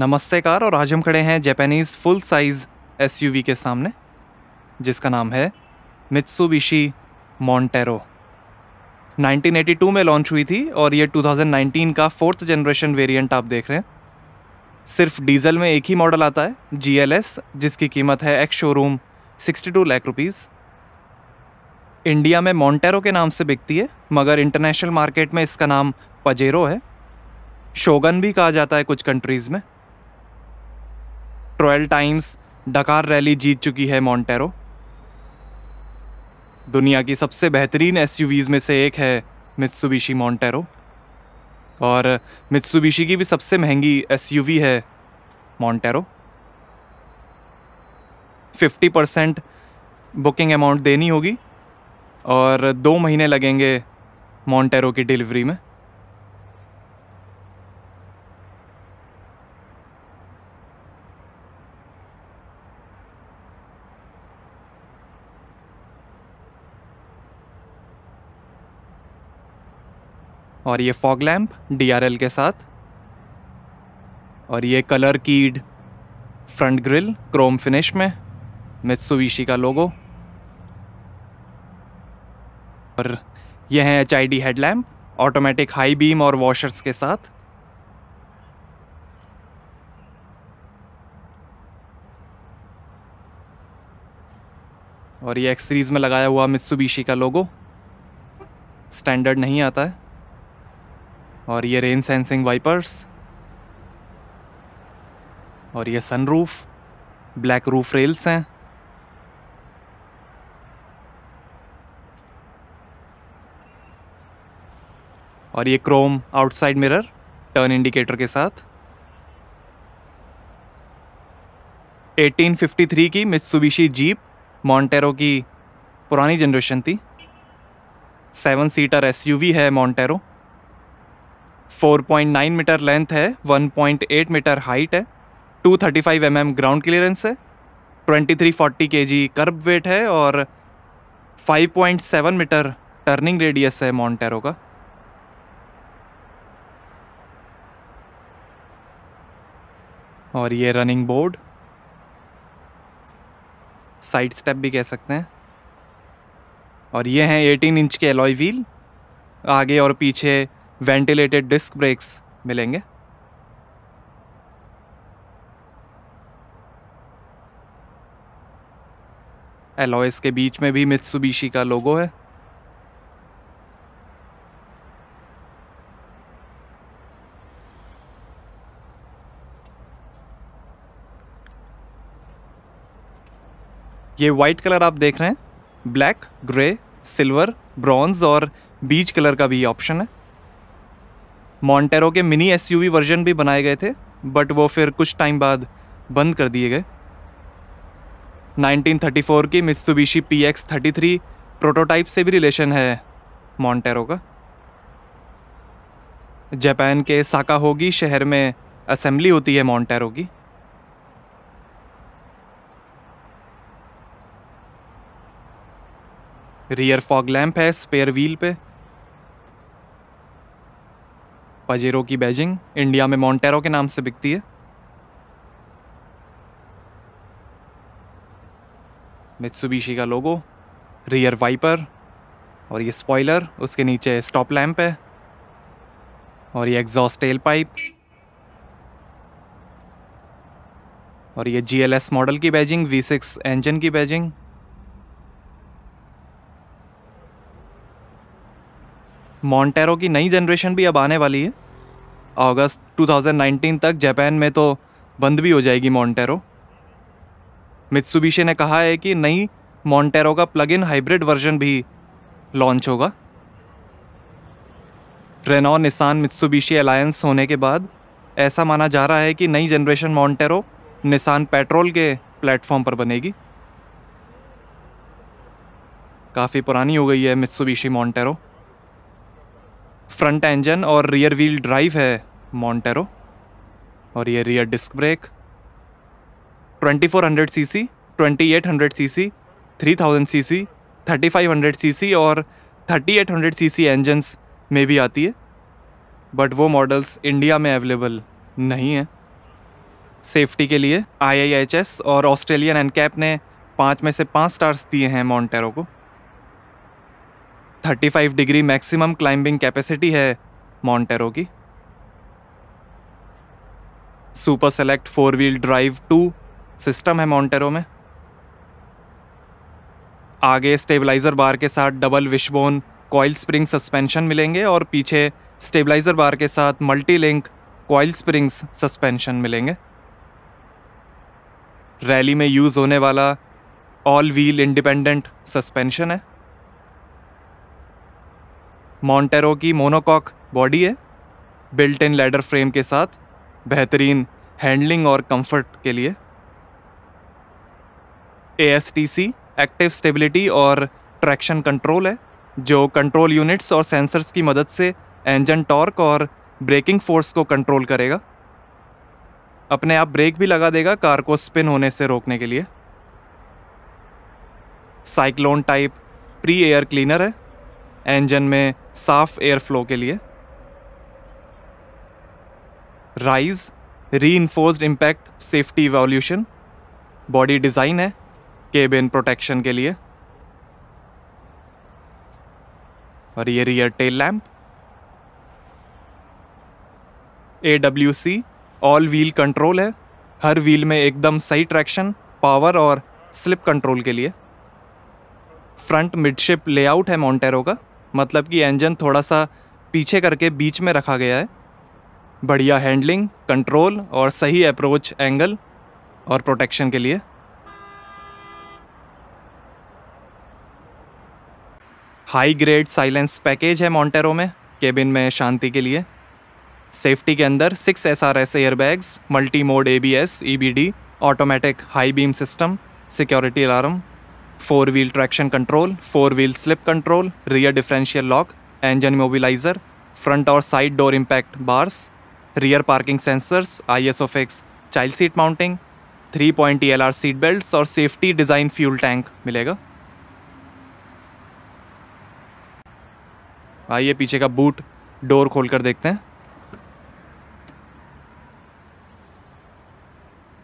नमस्ते कार और आज हम खड़े हैं जापानीज़ फुल साइज़ एसयूवी के सामने, जिसका नाम है मित्सुबिशी मॉन्टेरो 1982 में लॉन्च हुई थी, और ये 2019 का फोर्थ जनरेशन वेरिएंट आप देख रहे हैं। सिर्फ़ डीजल में एक ही मॉडल आता है जीएलएस जिसकी कीमत है ex showroom 62 lakh rupees India में मॉन्टेरो के नाम से बिकती है, मगर इंटरनेशनल मार्केट में इसका नाम पजेरो है। शोगन भी कहा जाता है कुछ कंट्रीज़ में। ट्वेल्व टाइम्स डकार रैली जीत चुकी है मॉन्टेरो दुनिया की सबसे बेहतरीन एस में से एक है मित्सुबिशी मॉन्टेरो और मित्सुबिशी की भी सबसे महँगी एसयूवी है Montero fifty percent booking amount देनी होगी और दो महीने लगेंगे मॉन्टेरो की डिलीवरी में। और ये फॉग लैम्प डी के साथ। और ये colour keyed front grille chrome finish में मित्सुबिशी का लोगो और ये हैं H I D headlamp automatic high beam और वॉशर्स के साथ। और ये एक्स सीरीज़ में लगाया हुआ मित्सुबिशी का लोगो स्टैंडर्ड नहीं आता है। और ये रेन सेंसिंग वाइपर्स और ये सनरूफ ब्लैक रूफ रेल्स हैं। और ये chrome outside mirror turn indicator के साथ। 1853 की मित्सुबिशी जीप मॉन्टेरो की पुरानी जनरेशन थी। सेवन सीटर एसयूवी है मॉन्टेरो 4.9 मीटर लेंथ है 1.8 मीटर हाइट है 235 थर्टी mm ग्राउंड क्लियरेंस है 2340 kg कर्ब वेट है और 5.7 मीटर टर्निंग रेडियस है मॉन्टेरो का। और ये रनिंग बोर्ड साइड स्टेप भी कह सकते हैं। और ये हैं 18 इंच के एलॉय व्हील आगे और पीछे वेंटिलेटेड डिस्क ब्रेक्स मिलेंगे। एलॉयस के बीच में भी मित्सुबिशी का लोगो है। ये वाइट कलर आप देख रहे हैं। ब्लैक ग्रे सिल्वर ब्रॉन्ज और बीच कलर का भी ऑप्शन है। मॉन्टेरो के मिनी एसयूवी वर्जन भी बनाए गए थे बट वो फिर कुछ टाइम बाद बंद कर दिए गए। 1934 की Mitsubishi P X thirty three prototype से भी रिलेशन है मॉन्टेरो का। जापान के साकाहोगी शहर में असेंबली होती है मॉन्टेरो की। रियर फॉग लैंप है स्पेयर व्हील पे। पजेरो की बैजिंग इंडिया में मॉन्टेरो के नाम से बिकती है। मित्सुबिशी का लोगो, रियर वाइपर, और ये स्पॉइलर, उसके नीचे स्टॉप लैंप है, और ये एग्जॉस्ट टेल पाइप, और ये जीएलएस मॉडल की बैजिंग V6 इंजन की बैजिंग। मॉन्टेरो की नई जनरेशन भी अब आने वाली है। अगस्त 2019 तक जापान में तो बंद भी हो जाएगी मॉन्टेरो मित्सुबिशी ने कहा है कि नई मॉन्टेरो का प्लग इन हाइब्रिड वर्जन भी लॉन्च होगा। रेनॉ निसान मित्सुबिशी अलायंस होने के बाद ऐसा माना जा रहा है कि नई जनरेशन मॉन्टेरो निसान पेट्रोल के प्लेटफॉर्म पर बनेगी। काफ़ी पुरानी हो गई है मित्सुबिशी मॉन्टेरो फ्रंट इंजन और रियर व्हील ड्राइव है मॉन्टेरो और ये rear disc brake 2400 CC 2800 CC 3000 CC 3500 CC और 3800 सीसी इंजन्स में भी आती है। बट वो मॉडल्स इंडिया में अवेलेबल नहीं है। सेफ्टी के लिए IIHS और ऑस्ट्रेलियन एनकैप ने पाँच में से पाँच स्टार्स दिए हैं मॉन्टेरो को। 35 डिग्री मैक्सिमम क्लाइंबिंग कैपेसिटी है मॉन्टेरो की। Super select four wheel drive two system है मॉन्टेरो में। आगे स्टेबलाइजर बार के साथ double wishbone coil spring suspension मिलेंगे और पीछे स्टेबलाइजर बार के साथ multi link coil springs suspension मिलेंगे। रैली में यूज़ होने वाला ऑल व्हील इंडिपेंडेंट सस्पेंशन है। मॉन्टेरो की मोनोकॉक बॉडी है बिल्ट इन लेडर फ्रेम के साथ, बेहतरीन हैंडलिंग और कंफर्ट के लिए। A S T C active stability और ट्रैक्शन कंट्रोल है, जो कंट्रोल यूनिट्स और सेंसर्स की मदद से इंजन टॉर्क और ब्रेकिंग फोर्स को कंट्रोल करेगा। अपने आप ब्रेक भी लगा देगा कार को स्पिन होने से रोकने के लिए। Cyclone type pre air cleaner है इंजन में साफ़ एयर फ्लो के लिए। Rise reinforced impact safety evolution body design है केबिन प्रोटेक्शन के लिए। और ये rear tail lamp A W C all wheel control है, हर व्हील में एकदम सही ट्रैक्शन पावर और स्लिप कंट्रोल के लिए। फ्रंट मिडशिप लेआउट है मॉन्टेरो का। मतलब कि इंजन थोड़ा सा पीछे करके बीच में रखा गया है। बढ़िया हैंडलिंग कंट्रोल और सही अप्रोच एंगल और प्रोटेक्शन के लिए। हाई ग्रेड साइलेंस पैकेज है मॉन्टेरो में केबिन में शांति के लिए। सेफ्टी के अंदर six S R S airbags multi mode A B S E B D automatic high beam system security alarm four wheel traction control, four wheel slip control rear differential lock engine mobiliser front और side door impact bars rear parking sensors I S fix child seat mounting three point E L R seat belt और safety design fuel tank मिलेगा। आइए पीछे का boot door खोल कर देखते हैं।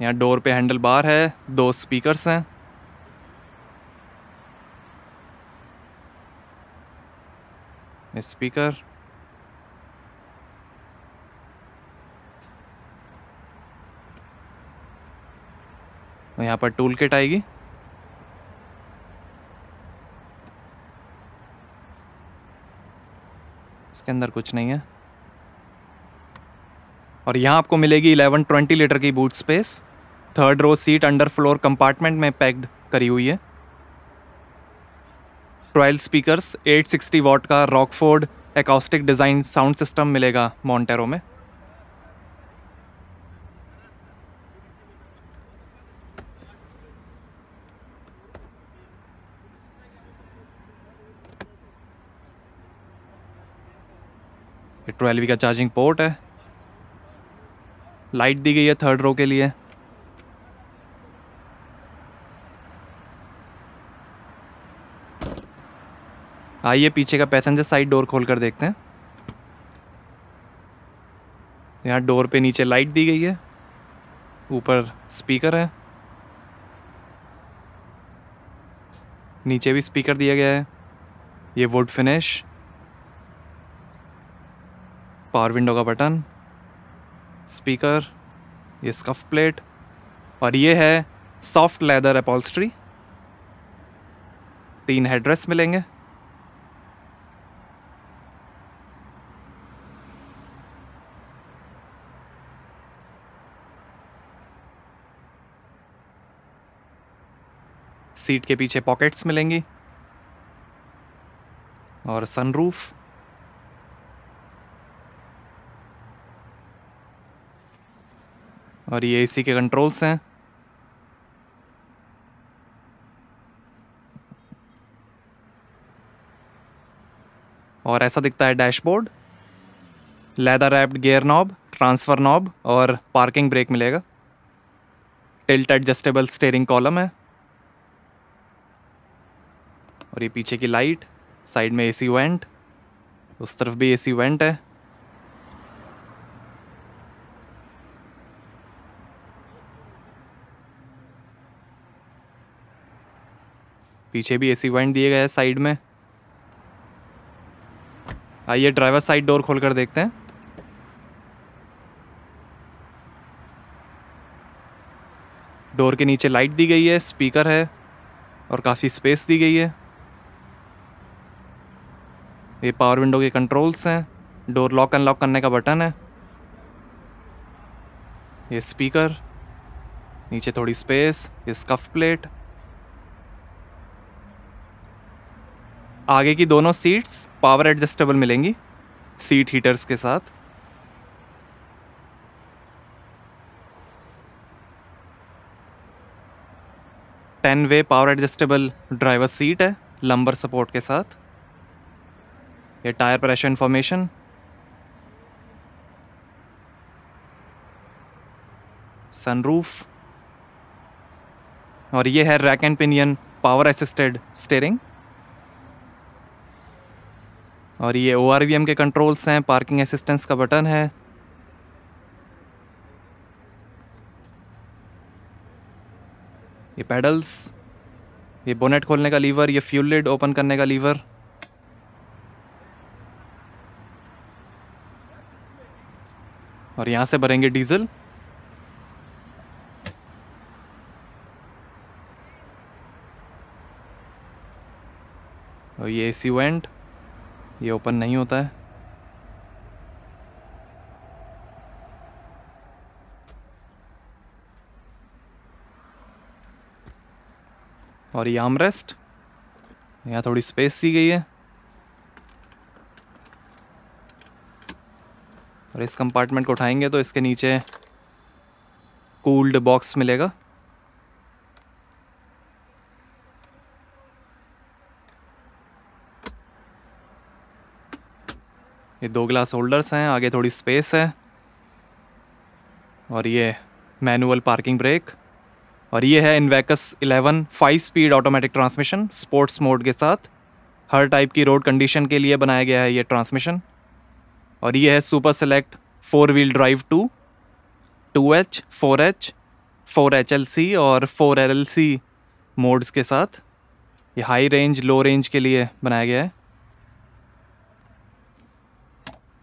यहाँ डोर पे हैंडल बार है, दो स्पीकर्स हैं। स्पीकर यहाँ पर टूल किट आएगी। इसके अंदर कुछ नहीं है। और यहाँ आपको मिलेगी 1120 लीटर की boot space third row seat under floor compartment में पैक्ड करी हुई है। 12 स्पीकर्स 860 वॉट का Rockford acoustic design sound system मिलेगा मॉन्टेरो में। ट्वेल्व का चार्जिंग पोर्ट है। लाइट दी गई है थर्ड रो के लिए। आइए पीछे का पैसेंजर साइड डोर खोल कर देखते हैं। यहाँ डोर पे नीचे लाइट दी गई है। ऊपर स्पीकर है। नीचे भी स्पीकर दिया गया है। ये वुड फिनिश। पावर विंडो का बटन। स्पीकर। ये स्कफ प्लेट। और ये है सॉफ्ट लेदर अपॉल्स्ट्री तीन हेडरेस्ट मिलेंगे। सीट के पीछे पॉकेट्स मिलेंगी। और सनरूफ और ये एसी के कंट्रोल्स हैं। और ऐसा दिखता है dashboard leather wrapped gear knob transfer knob और पार्किंग ब्रेक मिलेगा। टिल्ट एडजस्टेबल स्टेयरिंग कॉलम है। और ये पीछे की लाइट, साइड में एसी वेंट, उस तरफ़ भी एसी वेंट है। पीछे भी एसी वेंट दिए गए हैं साइड में। आइए ड्राइवर साइड डोर खोलकर देखते हैं। डोर के नीचे लाइट दी गई है, स्पीकर है और काफ़ी स्पेस दी गई है। ये पावर विंडो के कंट्रोल्स हैं डोर लॉक अनलॉक करने का बटन है। ये स्पीकर नीचे थोड़ी स्पेस ये स्कफ प्लेट आगे की दोनों सीट्स पावर एडजस्टेबल मिलेंगी सीट हीटर्स के साथ। Ten way power adjustable driver seat है लंबर सपोर्ट के साथ। ये टायर प्रेशर इंफॉर्मेशन सनरूफ और ये है rack and pinion power assisted steering और ये ओआरवीएम के कंट्रोल्स हैं पार्किंग असिस्टेंस का बटन है। ये पेडल्स ये बोनेट खोलने का लीवर ये फ्यूल लिड ओपन करने का लीवर और यहाँ से भरेंगे डीजल। और ये एसी वेंट, ये ओपन नहीं होता है। और ये आमरेस्ट यहाँ थोड़ी स्पेस सी गई है। और इस कंपार्टमेंट को उठाएँगे तो इसके नीचे कूल्ड बॉक्स मिलेगा। ये दो ग्लास होल्डर्स हैं, आगे थोड़ी स्पेस है। और ये मैनुअल पार्किंग ब्रेक और ये है INVECS 11 five speed automatic transmission sports mode के साथ। हर टाइप की रोड कंडीशन के लिए बनाया गया है ये ट्रांसमिशन और ये है super select four wheel drive two two H four H four H L C और four L L C modes के साथ। ये हाई रेंज लो रेंज के लिए बनाया गया है।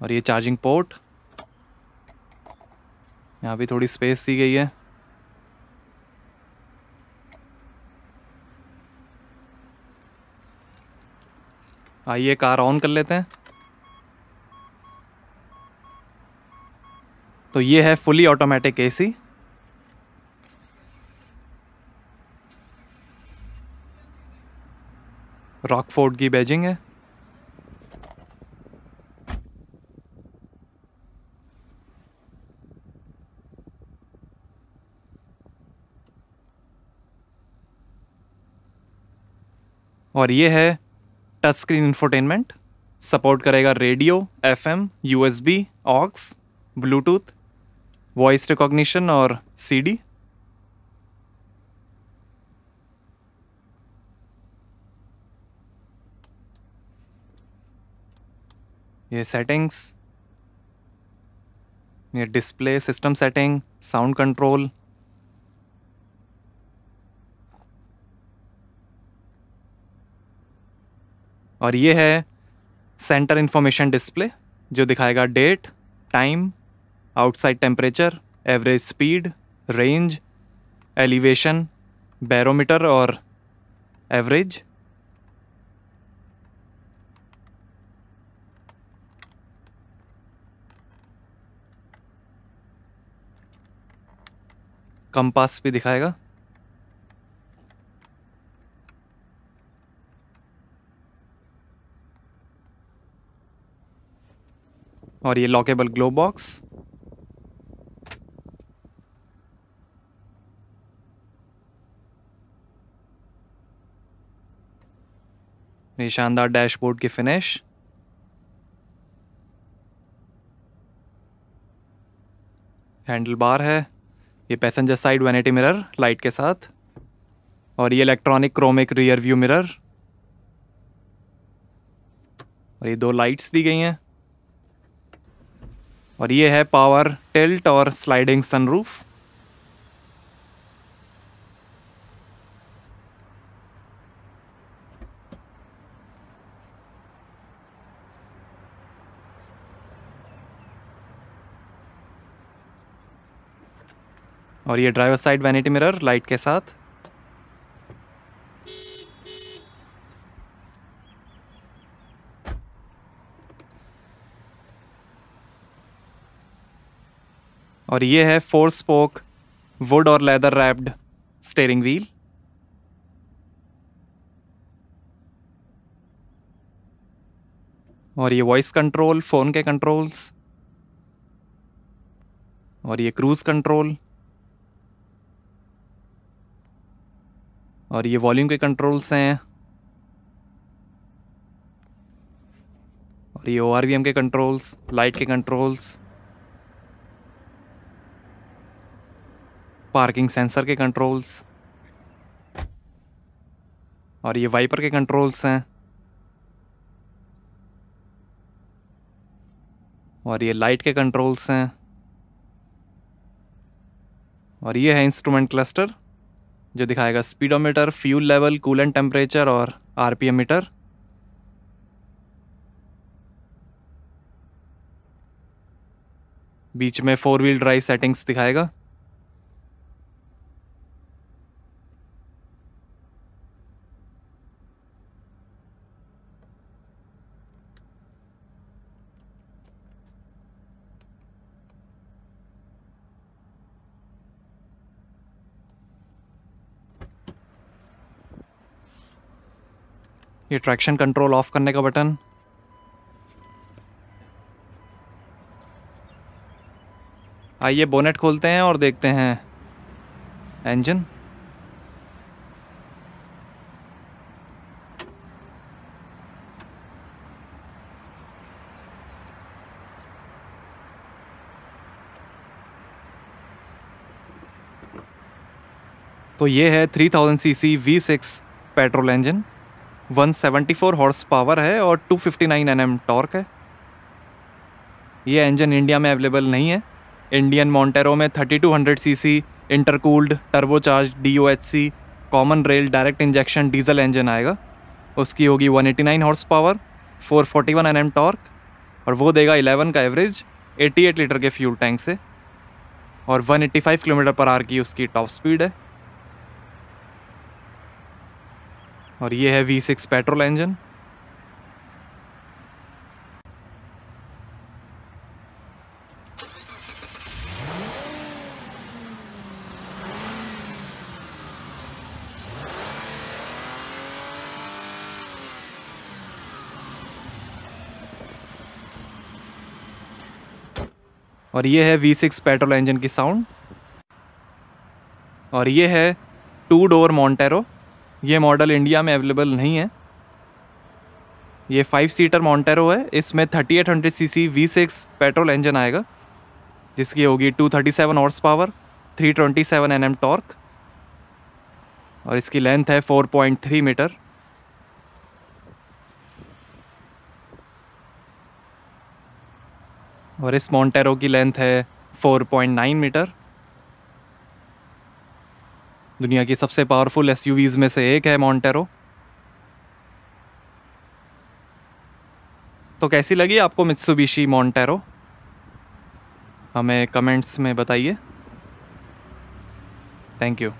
और ये चार्जिंग पोर्ट यहाँ भी थोड़ी स्पेस दी गई है। आइए कार ऑन कर लेते हैं। तो ये है फुली ऑटोमेटिक एसी रॉकफोर्ड की बैजिंग है. और ये है टच स्क्रीन इंफोटेनमेंट सपोर्ट करेगा radio F M U aux Bluetooth voice recognition और सी डी ये सेटिंग्स ये display system setting sound control और ये है सेंटर इन्फॉर्मेशन डिस्प्ले जो दिखाएगा date time outside temperature average speed range elevation barometer और एवरेज कंपास भी दिखाएगा। और ये लॉकेबल ग्लो बॉक्स ये शानदार डैशबोर्ड की फिनिश। हैंडल बार है। ये passenger side vanity mirror light के साथ। और ये electronic chromic rear view mirror और ये दो लाइट्स दी गई हैं। और ये है पावर टिल्ट और स्लाइडिंग सनरूफ और ये driver side vanity mirror light के साथ। और ये है फोर स्पोक वुड और लेदर रैप्ड स्टेयरिंग व्हील और ये वॉइस कंट्रोल फ़ोन के कंट्रोल्स और ये क्रूज़ कंट्रोल और ये वॉल्यूम के कंट्रोल्स हैं। और ये ओआरवीएम के कंट्रोल्स लाइट के कंट्रोल्स पार्किंग सेंसर के कंट्रोल्स और ये वाइपर के कंट्रोल्स हैं। और ये लाइट के कंट्रोल्स हैं। और ये है इंस्ट्रूमेंट क्लस्टर जो दिखाएगा speedometer, fuel level, coolant temperature और आरपीएम मीटर। बीच में फोर व्हील ड्राइव सेटिंग्स दिखाएगा। ये ट्रैक्शन कंट्रोल ऑफ़ करने का बटन आइए बोनेट खोलते हैं और देखते हैं। इंजन तो ये है 3000 CC V6 petrol engine 174 horse power है और 259 एनएम टॉर्क है। ये इंजन इंडिया में अवेलेबल नहीं है। इंडियन मॉन्टेरो में 3200 CC intercooled turbocharge D common rail direct injection diesel engine आएगा। उसकी होगी 189 हॉर्स पावर 441 एनएम टॉर्क, और वो देगा 11 का एवरेज 88 लीटर के फ्यूल टैंक से। और 185 किलोमीटर पर आर की उसकी टॉप स्पीड है। और ये है वी सिक्स पेट्रोल इंजन और ये है वी सिक्स पेट्रोल इंजन की साउंड और ये है टू डोर मॉन्टेरो ये मॉडल इंडिया में अवेलेबल नहीं है। ये फाइव सीटर मॉन्टेरो है। इसमें thirty eight hundred C C V six petrol engine आएगा, जिसकी होगी two thirty seven horse power three twenty seven N M torque और इसकी लेंथ है फोर पॉइंट थ्री मीटर और इस मॉन्टेरो की लेंथ है फोर पॉइंट नाइन मीटर दुनिया की सबसे पावरफुल एस में से एक है मॉन्टेरो तो कैसी लगी आपको मित्सुबिशी मॉन्टेरो हमें कमेंट्स में बताइए। Thank you